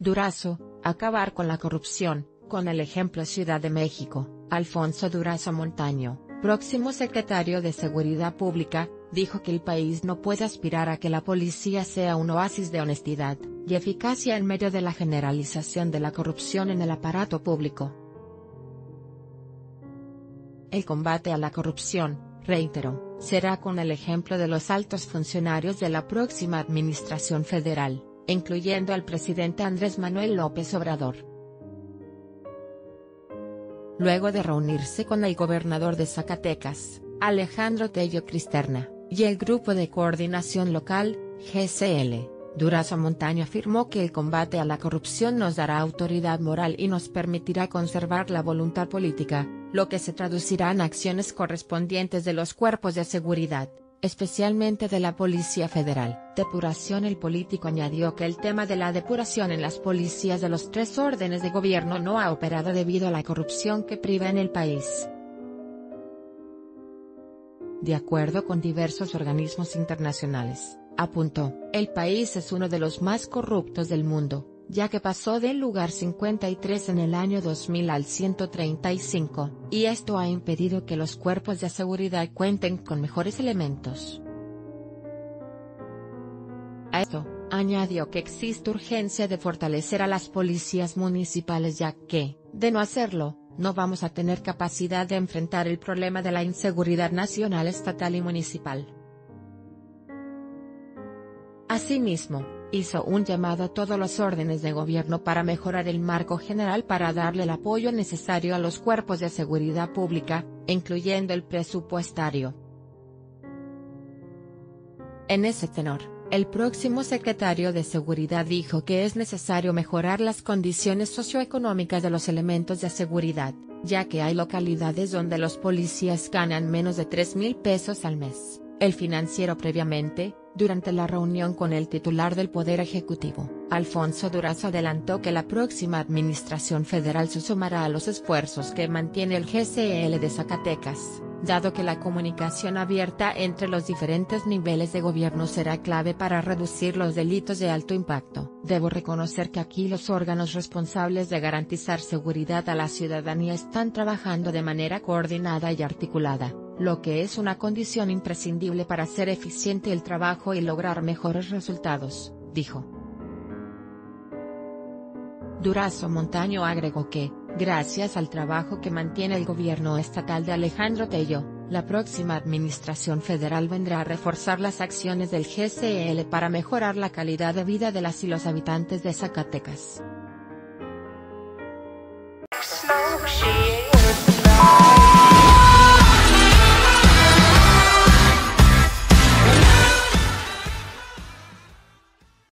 Durazo, acabar con la corrupción, con el ejemplo Ciudad de México, Alfonso Durazo Montaño, próximo secretario de Seguridad Pública, dijo que el país no puede aspirar a que la policía sea un oasis de honestidad y eficacia en medio de la generalización de la corrupción en el aparato público. El combate a la corrupción, reiteró, será con el ejemplo de los altos funcionarios de la próxima administración federal, incluyendo al presidente Andrés Manuel López Obrador. Luego de reunirse con el gobernador de Zacatecas, Alejandro Tello Cristerna, y el Grupo de Coordinación Local, GCL, Durazo Montaño afirmó que el combate a la corrupción nos dará autoridad moral y nos permitirá conservar la voluntad política, lo que se traducirá en acciones correspondientes de los cuerpos de seguridad, especialmente de la Policía Federal. Depuración El político añadió que el tema de la depuración en las policías de los tres órdenes de gobierno no ha operado debido a la corrupción que priva en el país. De acuerdo con diversos organismos internacionales, apuntó, el país es uno de los más corruptos del mundo, ya que pasó del lugar 53 en el año 2000 al 135, y esto ha impedido que los cuerpos de seguridad cuenten con mejores elementos. Añadió que existe urgencia de fortalecer a las policías municipales ya que, de no hacerlo, no vamos a tener capacidad de enfrentar el problema de la inseguridad nacional estatal y municipal. Asimismo, hizo un llamado a todos los órdenes de gobierno para mejorar el marco general para darle el apoyo necesario a los cuerpos de seguridad pública, incluyendo el presupuestario. En ese tenor, el próximo secretario de Seguridad dijo que es necesario mejorar las condiciones socioeconómicas de los elementos de seguridad, ya que hay localidades donde los policías ganan menos de 3 mil pesos al mes. El financiero previamente, durante la reunión con el titular del Poder Ejecutivo, Alfonso Durazo adelantó que la próxima administración federal se sumará a los esfuerzos que mantiene el GCL de Zacatecas dado que la comunicación abierta entre los diferentes niveles de gobierno será clave para reducir los delitos de alto impacto. Debo reconocer que aquí los órganos responsables de garantizar seguridad a la ciudadanía están trabajando de manera coordinada y articulada, lo que es una condición imprescindible para hacer eficiente el trabajo y lograr mejores resultados, dijo. Durazo Montaño agregó que, Gracias al trabajo que mantiene el gobierno estatal de Alejandro Tello, la próxima administración federal vendrá a reforzar las acciones del GCL para mejorar la calidad de vida de las y los habitantes de Zacatecas.